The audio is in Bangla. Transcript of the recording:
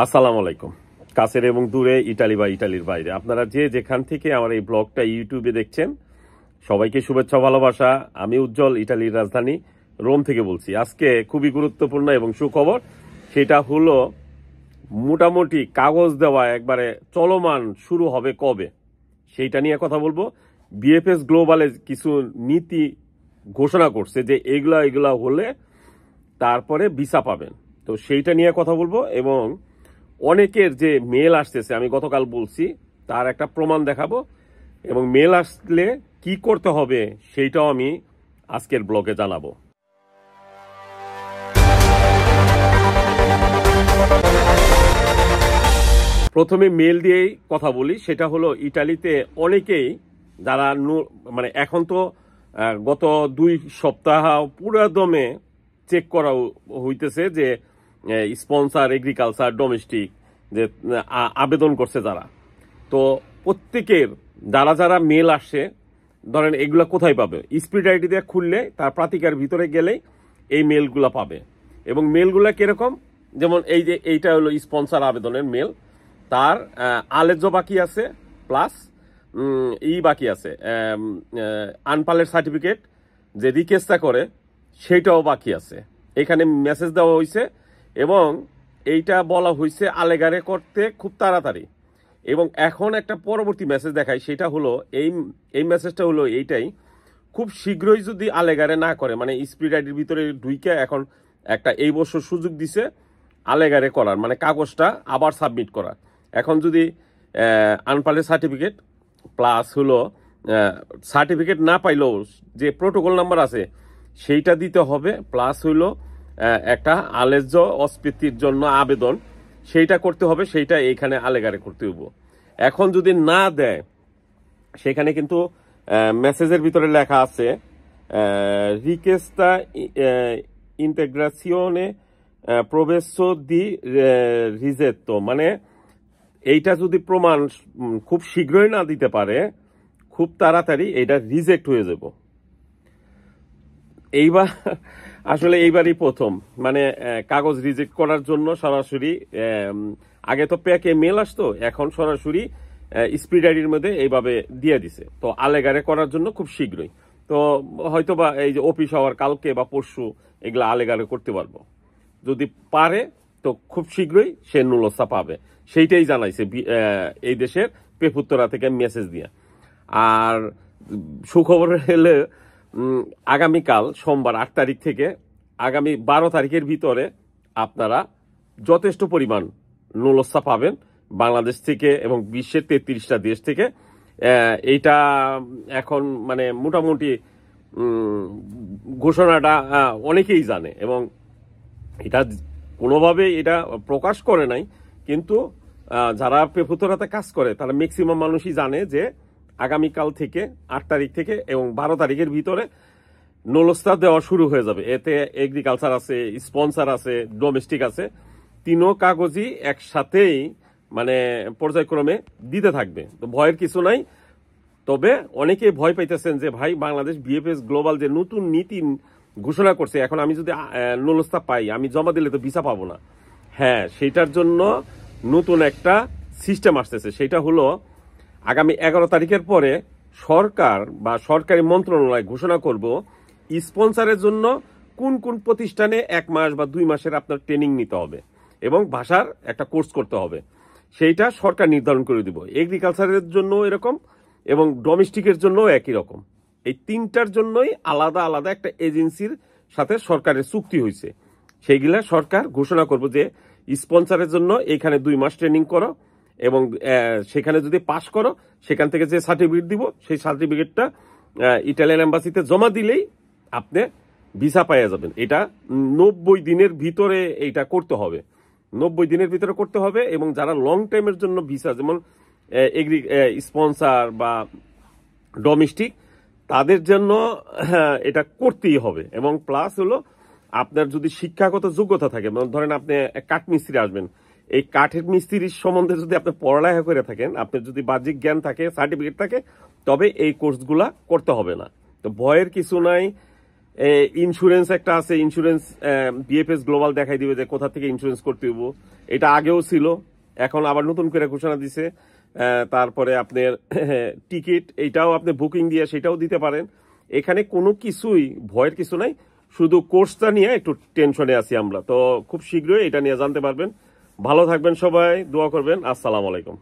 আসসালামু আলাইকুম। কাছের এবং দূরে ইটালি বা ইটালির বাইরে। আপনারা যে যেখান থেকে আমার এই ব্লগটা ইউটিউবে দেখছেন, সবাইকে শুভেচ্ছা ভালোবাসা। আমি উজ্জ্বল, ইটালির রাজধানী রোম থেকে বলছি। আজকে খুবই গুরুত্বপূর্ণ এবং সুখবর, সেটা হলো মোটামুটি কাগজ দেওয়া একবারে চলমান শুরু হবে কবে? সেইটা নিয়ে কথা বলব। বিএফএস গ্লোবালে কিছু নীতি ঘোষণা করছে যে এগুলা এগুলা হলে তারপরে ভিসা পাবেন। তো সেইটা নিয়ে কথা বলব এবং অনেকের যে মেল আসতেছে, আমি গতকাল বলছি, তার একটা প্রমাণ দেখাবো। এবং মেল আসলে কি করতে হবে সেইটাও আমি আজকের ব্লগে জানাব। প্রথমে মেল দিয়েই কথা বলি, সেটা হলো ইটালিতে অনেকেই যারা মানে এখন তো গত দুই সপ্তাহ পুরো দমে চেক করা হইতেছে যে স্পন্সার এগ্রিকালচার ডোমেস্টিক যে আবেদন করছে যারা। তো প্রত্যেকের, যারা যারা মেল আসে, ধরেন এগুলা কোথায় পাবে? স্পিড আইডি দিয়ে খুললে তার প্রাতিকার ভিতরে গেলেই এই মেলগুলো পাবে। এবং মেলগুলা কীরকম? যেমন এই যে, এইটা হলো স্পন্সার আবেদনের মেল তার আলেজ্য বাকি আছে প্লাস ই বাকি আছে আনপালের সার্টিফিকেট যে রিকোয়েস্টটা করে সেইটাও বাকি আছে। এখানে মেসেজ দেওয়া হয়েছে এবং এইটা বলা হয়েছে আলেগারে করতে খুব তাড়াতাড়ি। এবং এখন একটা পরবর্তী মেসেজ দেখায় সেটা হলো, এই এই মেসেজটা হলো এইটাই, খুব শীঘ্রই যদি আলেগারে না করে মানে স্পিড আইডির ভিতরে ঢুইকে এখন একটা এই বছর সুযোগ দিছে আলেগারে করার মানে কাগজটা আবার সাবমিট করার। এখন যদি আনপালের সার্টিফিকেট প্লাস হলো সার্টিফিকেট না পাইলেও যে প্রোটোকল নাম্বার আছে, সেইটা দিতে হবে প্লাস হইল একটা আলেজ্য অস্বীকৃতির জন্য আবেদন। সেইটা করতে হবে, সেইটা এইখানে আলেগারে করতে হইব। এখন যদি না দেয়, সেখানে কিন্তু মেসেজের ভিতরে লেখা আছে রিকেস্তা ইন্টেগ্রাসিওনে প্রবেশো দি রিজেত্তো। মানে এইটা যদি প্রমাণ খুব শীঘ্রই না দিতে পারে, খুব তাড়াতাড়ি এটা রিজেক্ট হয়ে যাব। এইবার, আসলে এইবারই প্রথম। মানে কাগজ রিজেক্ট করার জন্য সরাসরি আগে তো প্যাকে মেল আসতো, এখন সরাসরি স্পিড মধ্যে এইভাবে দিয়ে দিছে। তো আলেগারে করার জন্য খুব শীঘ্রই। তো হয়তো বা এই যে অফিস হওয়ার কালকে বা পরশু এগুলো আলেগারে করতে পারব। যদি পারে, তো খুব শীঘ্রই সে নুলস্তা পাবে। সেইটাই জানাইছে এই দেশের পেপুত্তরা থেকে মেসেজ দিয়ে। আর সুখবর হলে আগামীকাল সোমবার আট তারিখ থেকে আগামী বারো তারিখের ভিতরে আপনারা যথেষ্ট পরিমাণ নুলস্তা পাবেন বাংলাদেশ থেকে এবং বিশ্বের তেত্রিশটা দেশ থেকে। এইটা এখন মানে মোটামুটি ঘোষণাটা অনেকেই জানে এবং এটা কোনোভাবে এটা প্রকাশ করে নাই, কিন্তু যারা পেপুতরাতে কাজ করে, তারা ম্যাক্সিমাম মানুষই জানে যে আগামীকাল থেকে আট তারিখ থেকে এবং বারো তারিখের ভিতরে নলস্তা দেওয়া শুরু হয়ে যাবে। এতে এগ্রিকালচার আছে স্পন্সার আছে ডোমেস্টিক আছে। তিনও কাগজই একসাথেই মানে পর্যায়ক্রমে দিতে থাকবে। তো ভয়ের কিছু নাই। তবে অনেকে ভয় পাইতেছেন যে, ভাই, বাংলাদেশ বিএফএস গ্লোবাল যে নতুন নীতি ঘোষণা করছে, এখন আমি যদি নলস্তা পাই, আমি জমা দিলে তো ভিসা পাবো না। হ্যাঁ সেটার জন্য নতুন একটা সিস্টেম আসতেছে। সেটা হলো আগামী এগারো তারিখের পরে সরকার বা সরকারি মন্ত্রণালয় ঘোষণা করব, স্পন্সারের জন্য কোন কোন প্রতিষ্ঠানে এক মাস বা দুই মাসের আপনার ট্রেনিং নিতে হবে এবং ভাষার একটা কোর্স করতে হবে। সেইটা সরকার নির্ধারণ করে দিব। এগ্রিকালচারের জন্য এরকম এবং ডোমেস্টিকের জন্য একই রকম। এই তিনটার জন্যই আলাদা আলাদা একটা এজেন্সির সাথে সরকারের চুক্তি হয়েছে। সেইগুলা সরকার ঘোষণা করব যে, স্পন্সারের জন্য এখানে দুই মাস ট্রেনিং করো এবং সেখানে যদি পাশ করো সেখান থেকে যে সার্টিফিকেট দিব সেই সার্টিফিকেটটা ইটালিয়ান এম্বাসিতে জমা দিলেই আপনি ভিসা পাইয়া যাবেন। এটা নব্বই দিনের ভিতরে এইটা করতে হবে। নব্বই দিনের ভিতরে করতে হবে এবং যারা লং টাইমের জন্য ভিসা যেমন এগ্রি স্পন্সার বা ডোমেস্টিক তাদের জন্য হ্যাঁ, এটা করতেই হবে। এবং প্লাস হলো আপনার যদি শিক্ষাগত যোগ্যতা থাকে মানে ধরেন আপনি এক কাঠ মিস্ত্রি আসবেন এই কাঠের মিস্ত্রির সম্বন্ধে যদি আপনি পড়ালেখা করে থাকেন, আপনার যদি বাহ্যিক জ্ঞান থাকে সার্টিফিকেট থাকে, তবে এই কোর্সগুলা করতে হবে না। তো ভয়ের কিছু নাই। ইন্স্যুরেন্স একটা আছে ইন্স্যুরেন্স বিএফএস গ্লোবাল দেখাই দিবে যে কোথা থেকে ইন্স্যুরেন্স করতে হইব। এটা আগেও ছিল, এখন আবার নতুন করে ঘোষণা দিছে। তারপরে আপনার টিকিট এইটাও আপনি বুকিং দিয়ে সেটাও দিতে পারেন। এখানে কোনো কিছুই, ভয়ের কিছু নাই। শুধু কোর্সটা নিয়ে একটু টেনশনে আছি আমরা। তো খুব শীঘ্রই এটা নিয়ে জানতে পারবেন। ভালো থাকবেন সবাই দোয়া করবেন। আসসালামু আলাইকুম।